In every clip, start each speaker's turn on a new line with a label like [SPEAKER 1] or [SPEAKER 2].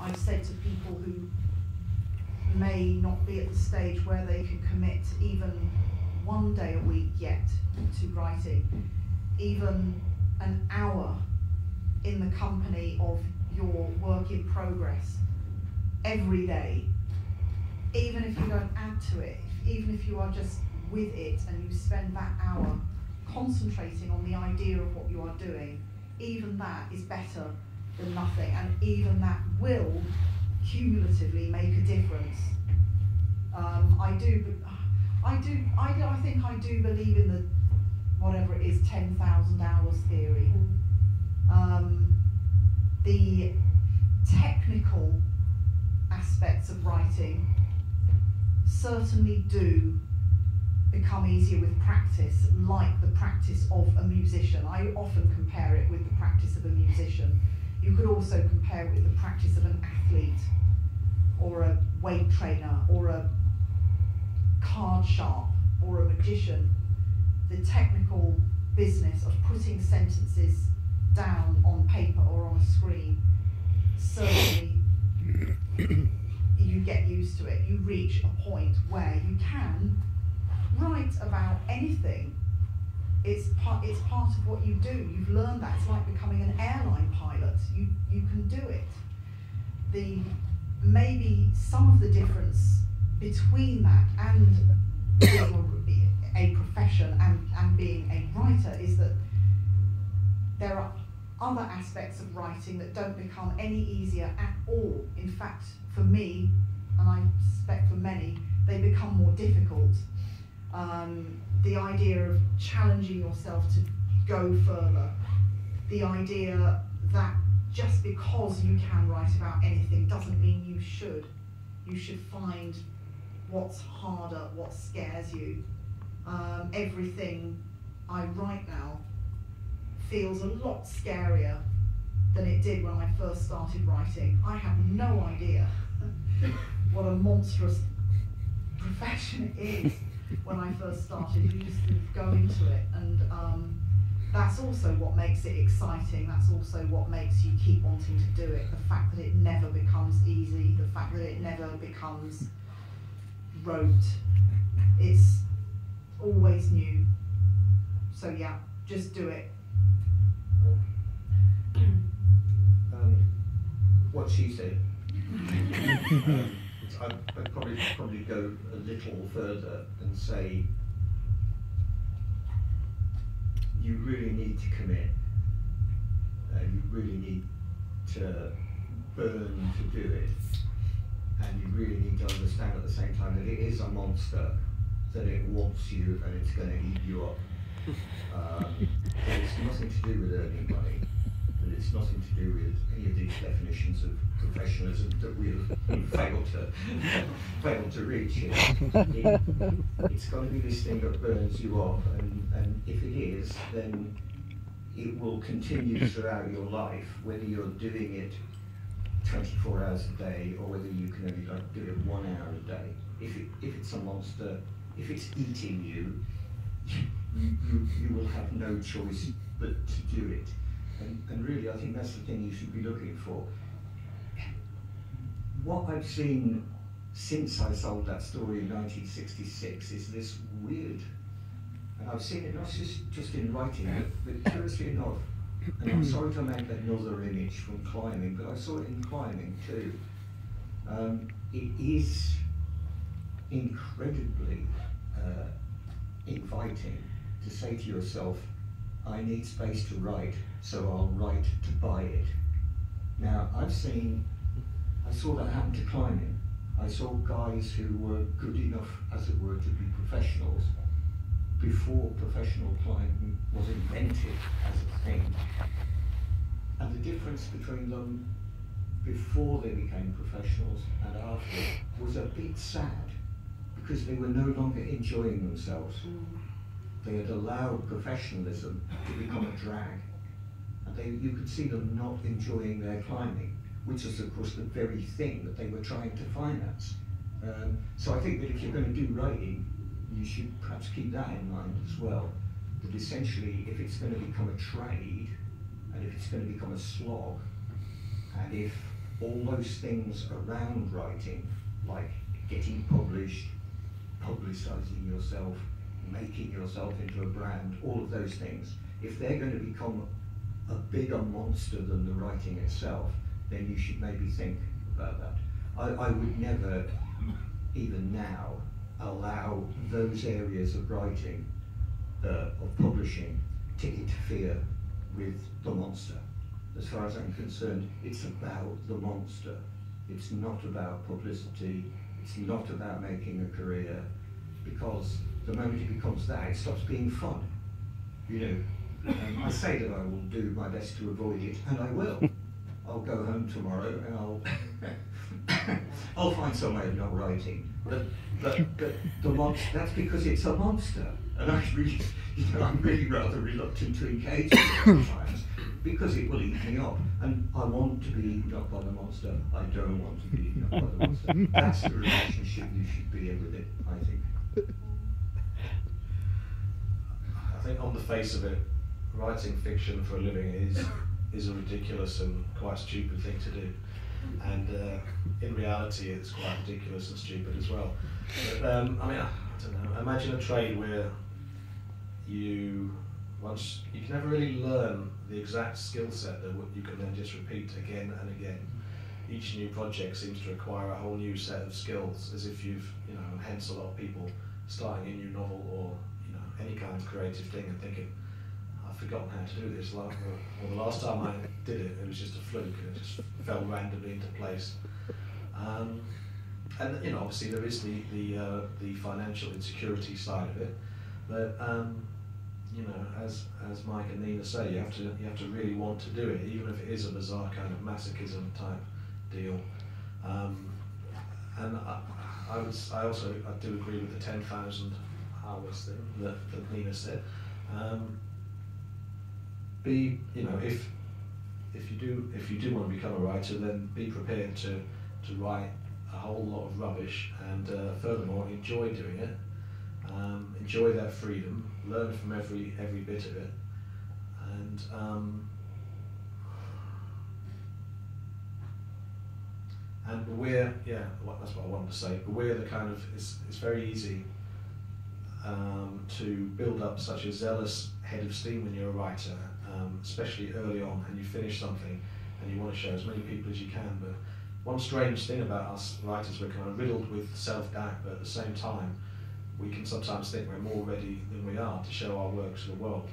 [SPEAKER 1] I've said to people who may not be at the stage where they can commit even one day a week yet to writing, even an hour in the company of your work in progress every day, even if you don't add to it, even if you are just with it and you spend that hour concentrating on the idea of what you are doing, even that is better than nothing, and even that will cumulatively make a difference. Um, I do, I do, I, do, I think I do believe in the whatever it is, ten thousand hours theory. Um, the technical aspects of writing certainly do become easier with practice, like the practice of a musician. I often compare it with the practice of a musician. You could also compare it with the practice of an athlete, or a weight trainer, or a card sharp, or a magician. The technical business of putting sentences down on paper or on a screen certainly you get used to it. You reach a point where you can write about anything. It's part, it's part of what you do. You've learned that. It's like becoming an airline pilot. You, you can do it. The, maybe some of the difference between that and being a, profession and, and being a writer is that there are other aspects of writing that don't become any easier at all. In fact, for me, and I suspect for many, they become more difficult. Um, the idea of challenging yourself to go further, the idea that just because you can write about anything doesn't mean you should. You should find what's harder, what scares you. Um, everything I write now feels a lot scarier than it did when I first started writing. I have no idea what a monstrous profession it is when I first started. You just go into it, and um, that's also what makes it exciting. That's also what makes you keep wanting to do it. The fact that it never becomes easy, the fact that it never becomes rote. It's always new. So yeah, just do it.
[SPEAKER 2] Um, what she said. I'd, I'd, probably probably go a little further and say you really need to commit. Uh, you really need to burn to do it, and you really need to understand at the same time that it is a monster, that it wants you and it's going to eat you up. Um, it's nothing to do with earning money it's nothing to do with any of these definitions of professionalism that we've failed to failed to reach. It, it's got to be this thing that burns you off, and, and if it is, then it will continue throughout your life, whether you're doing it 24 hours a day or whether you can only like, do it one hour a day. If, it, if it's a monster, if it's eating you, you, you, you will have no choice but to do it. And, and really, I think that's the thing you should be looking for. What I've seen since I sold that story in 1966 is this weird, and I've seen it not just, just in writing, but, curiously enough, and I'm sorry to make another image from climbing, but I saw it in climbing too. Um, it is incredibly uh, inviting to say to yourself, I need space to write, so I'll write to buy it. Now, I've seen, I saw that happen to climbing. I saw guys who were good enough, as it were, to be professionals before professional climbing was invented as a thing. And the difference between them before they became professionals and after was a bit sad because they were no longer enjoying themselves. Mm they had allowed professionalism to become a drag. They, you could see them not enjoying their climbing, which is, of course, the very thing that they were trying to finance. Um, so I think that if you're going to do writing, you should perhaps keep that in mind as well. That essentially, if it's going to become a trade, and if it's going to become a slog, and if all those things around writing, like getting published, publicising yourself, making yourself into a brand, all of those things, if they're going to become a bigger monster than the writing itself, then you should maybe think about that. I, I would never, even now, allow those areas of writing, uh, of publishing, to interfere with the monster. As far as I'm concerned, it's about the monster. It's not about publicity. It's not about making a career. Because the moment it becomes that, it stops being fun. You know, um, I say that I will do my best to avoid it, and I will. I'll go home tomorrow and I'll I'll find some way of not writing. But but but the monster that's because it's a monster. And I really you know, I'm really rather reluctant to engage with it sometimes because it will eat me up. And I want to be eaten up by the monster. I don't want to be eaten up by the monster. That's the relationship you should be in with it, I think.
[SPEAKER 3] I think on the face of it, writing fiction for a living is is a ridiculous and quite stupid thing to do. And uh, in reality, it's quite ridiculous and stupid as well. But um, I mean, I, I don't know. Imagine a trade where you once you can never really learn the exact skill set that you can then just repeat again and again. Each new project seems to require a whole new set of skills, as if you've, you know, hence a lot of people starting a new novel or you know any kind of creative thing and thinking, forgotten how to do this. Like, well, the last time I did it, it was just a fluke it just fell randomly into place. Um, and you know, obviously there is the the uh, the financial insecurity side of it, but um, you know, as as Mike and Nina say, you have to you have to really want to do it, even if it is a bizarre kind of masochism type deal. Um, and I, I was I also I do agree with the ten thousand hours thing that, that Nina said. Um, be you know if if you do if you do want to become a writer, then be prepared to to write a whole lot of rubbish, and uh, furthermore enjoy doing it. Um, enjoy that freedom, learn from every every bit of it, and um, and beware. Yeah, that's what I wanted to say. Beware the kind of it's it's very easy um, to build up such a zealous head of steam when you're a writer, um, especially early on, and you finish something and you want to show as many people as you can. But one strange thing about us writers, we're kind of riddled with self doubt, but at the same time we can sometimes think we're more ready than we are to show our work to the world.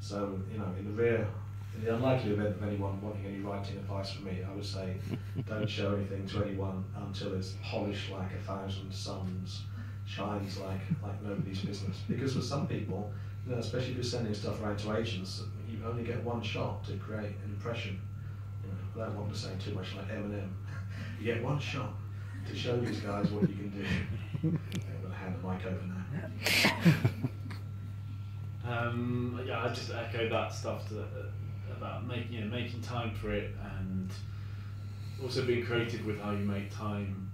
[SPEAKER 3] So, you know, in the rare, in the unlikely event of anyone wanting any writing advice from me, I would say don't show anything to anyone until it's polished like a thousand suns, shines like like nobody's business. Because for some people, you know, especially if you're sending stuff around to agents, only get one shot to create an impression. You know, without wanting to say too much like Eminem, you get one shot to show these guys what you can do. I'm going to hand the mic over
[SPEAKER 4] now. um, yeah, I just echo that stuff to, uh, about making you know, making time for it and also being creative with how you make time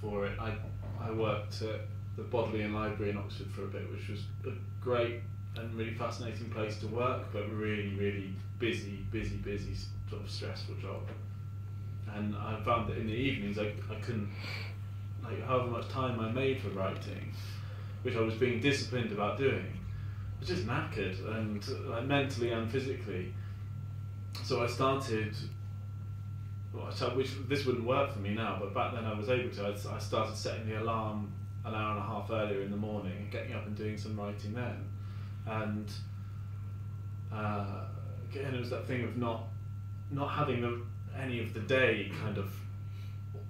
[SPEAKER 4] for it. I I worked at the Bodleian Library in Oxford for a bit, which was a great and really fascinating place to work, but really really busy, busy, busy, sort of stressful job. And I found that in the evenings I, I couldn't like however much time I made for writing, which I was being disciplined about doing, I was just knackered and like mentally and physically. So I started. Well, which this wouldn't work for me now, but back then I was able to. I, I started setting the alarm an hour and a half earlier in the morning and getting up and doing some writing then, and uh, again it was that thing of not not having the, any of the day kind of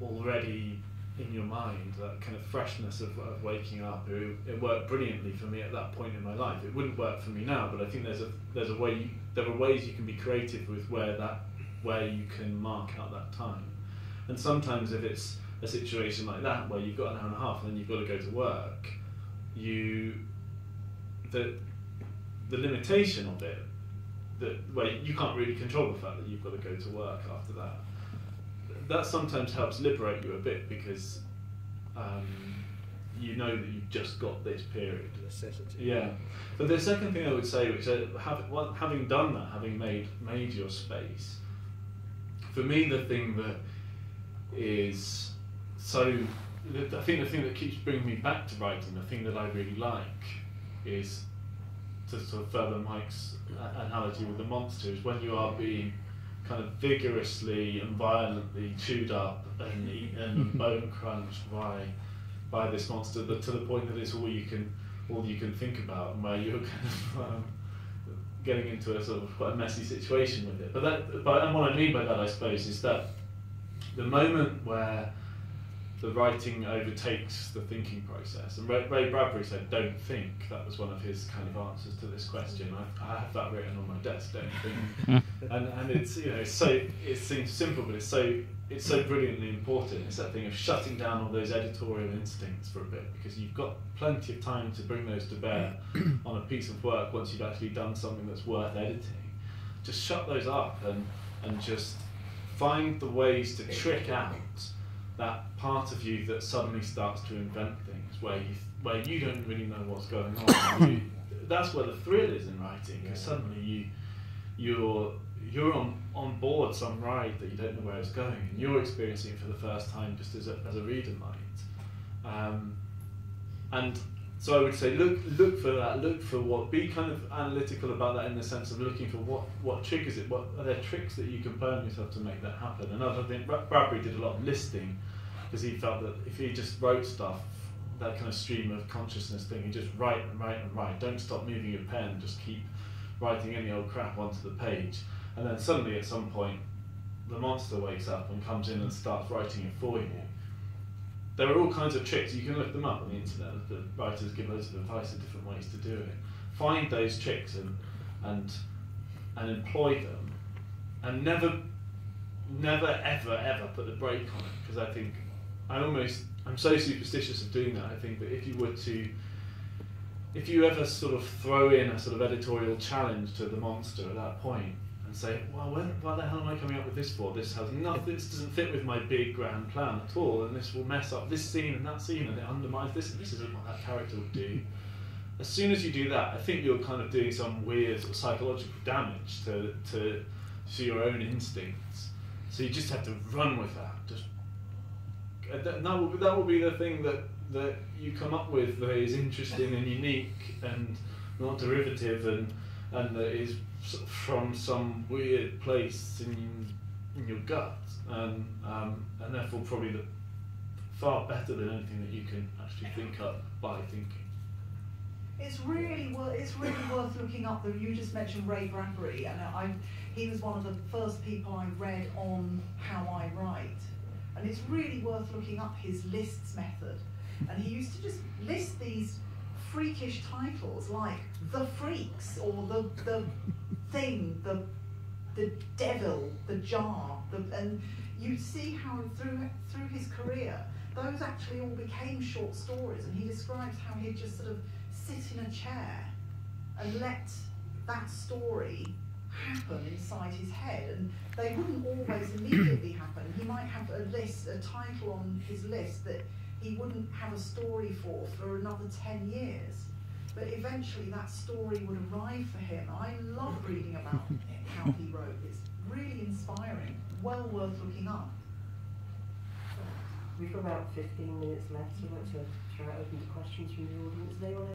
[SPEAKER 4] already in your mind, that kind of freshness of, of waking up. It, it, worked brilliantly for me at that point in my life. It wouldn't work for me now, but I think there's a there's a way you, there are ways you can be creative with where that where you can mark out that time. And sometimes if it's a situation like that where you've got an hour and a half and then you've got to go to work, you the the limitation of it that where you can't really control the fact that you've got to go to work after that that sometimes helps liberate you a bit because um, you know that you've just got this period.
[SPEAKER 5] Necessity.
[SPEAKER 4] Yeah. But the second thing I would say, which I, have, well, having done that, having made made your space, for me the thing that is so. I think the thing that keeps bringing me back to writing, the thing that I really like, is to sort of further Mike's a- analogy with the monster is when you are being kind of vigorously and violently chewed up and eaten and bone crunched by by this monster that, to the point that it's all you can all you can think about and where you're kind of um, getting into a sort of quite a messy situation with it. But that but and what I mean by that I suppose is that the moment where the writing overtakes the thinking process. And Ray, Ray Bradbury said, "Don't think." That was one of his kind of answers to this question. I, I have that written on my desk. Don't think. and and it's you know so it seems simple, but it's so it's so brilliantly important. It's that thing of shutting down all those editorial instincts for a bit because you've got plenty of time to bring those to bear on a piece of work once you've actually done something that's worth editing. Just shut those up and and just find the ways to trick out that part of you that suddenly starts to invent things where you where you don't really know what's going on. you, that's where the thrill is in writing because suddenly you you're you're on, on board some ride that you don't know where it's going and you're experiencing it for the first time just as a, as a reader might. Um, and so I would say look look for that, look for what be kind of analytical about that in the sense of looking for what, what triggers it, what are there tricks that you can burn yourself to make that happen. And I think Bradbury did a lot of listing because he felt that if he just wrote stuff, that kind of stream of consciousness thing, he just write and write and write. Don't stop moving your pen, just keep writing any old crap onto the page. And then suddenly at some point, the monster wakes up and comes in and starts writing it for you. There are all kinds of tricks, you can look them up on the internet, the writers give loads of advice of different ways to do it. Find those tricks and, and, and employ them, and never, never, ever, ever put the brake on it, because I think I almost I'm so superstitious of doing that. I think that if you were to if you ever sort of throw in a sort of editorial challenge to the monster at that point and say, well, when, why the hell am I coming up with this for? This has nothing. This doesn't fit with my big grand plan at all, and this will mess up this scene and that scene, and it undermines this. And this isn't what that character would do. As soon as you do that, I think you're kind of doing some weird sort of psychological damage to to to your own instincts. So you just have to run with that. Just that will be, that will be the thing that that you come up with that is interesting and unique and not derivative and and that is from some weird place in in your gut and um, and therefore probably the far better than anything that you can actually think up by thinking.
[SPEAKER 1] It's really worth. It's really worth looking up. Though you just mentioned Ray Bradbury, and I, he was one of the first people I read on how I write, and it's really worth looking up his lists method. And he used to just list these freakish titles like the freaks or the the thing, the the devil, the jar, the, and you see how through through his career those actually all became short stories. And he describes how he'd just sort of sit in a chair and let that story happen inside his head and they wouldn't always immediately happen he might have a list a title on his list that he wouldn't have a story for for another 10 years. But eventually that story would arrive for him. I love reading about how he wrote. It's really inspiring well worth looking up.
[SPEAKER 5] We've got about 15 minutes left, so I'd like uh, to throw it open to questions from the audience. Does anyone